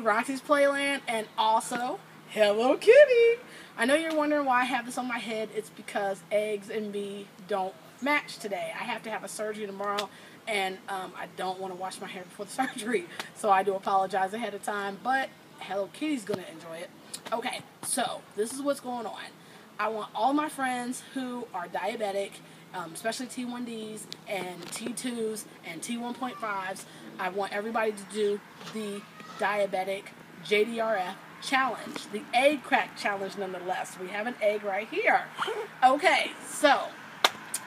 Roxy's Playland, and also Hello Kitty. I know you're wondering why I have this on my head. It's because eggs and me don't match today. I have to have a surgery tomorrow, and um, I don't want to wash my hair before the surgery, so I do apologize ahead of time. But Hello Kitty's gonna enjoy it. Okay, so this is what's going on. I want all my friends who are diabetic, um, especially T1Ds and T2s and T1.5s. I want everybody to do the diabetic JDRF challenge, the egg crack challenge, nonetheless. We have an egg right here. Okay, so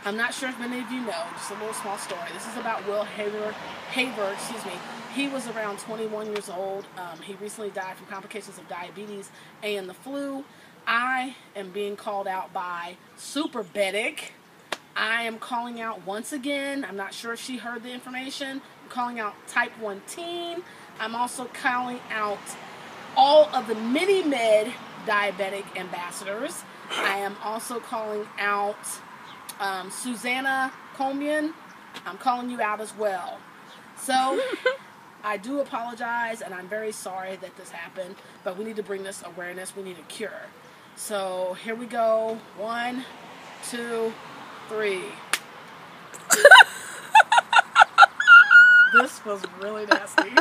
I'm not sure if many of you know, just a little small story. This is about Will Haver, Haver, excuse me. He was around 21 years old. Um, he recently died from complications of diabetes and the flu. I am being called out by Superbetic. I am calling out once again. I'm not sure if she heard the information. I'm calling out Type 1 Teen. I'm also calling out all of the MiniMed diabetic ambassadors. I am also calling out um, Susanna Comian. I'm calling you out as well. So I do apologize and I'm very sorry that this happened, but we need to bring this awareness. We need a cure. So here we go. One, two, three. this was really nasty.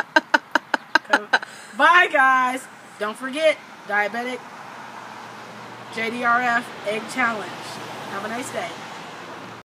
Bye, guys. Don't forget, diabetic JDRF egg challenge. Have a nice day.